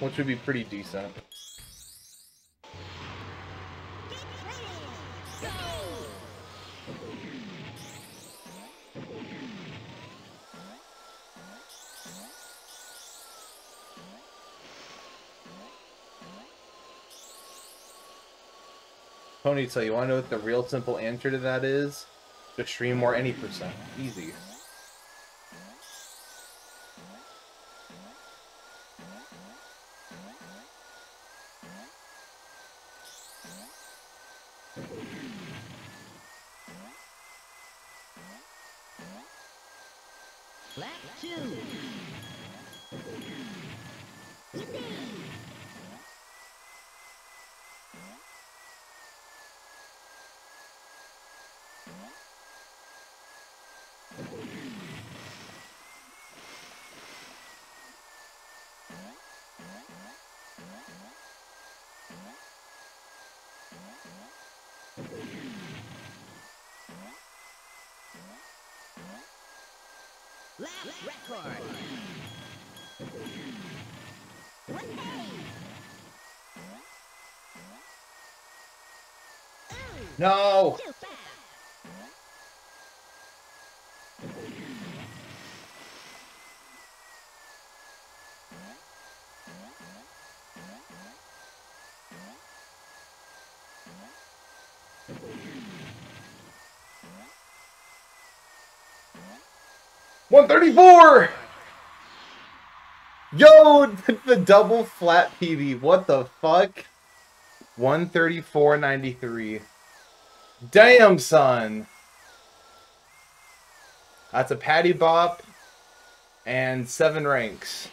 which would be pretty decent. Ponytail, you want to know what the real simple answer to that is? Just stream more any percent. Easy. Lap two. Lap record. No! One thirty-four. Yo, the double flat PB. What the fuck? One thirty-four ninety-three. Damn, son. That's a patty bop and seven ranks.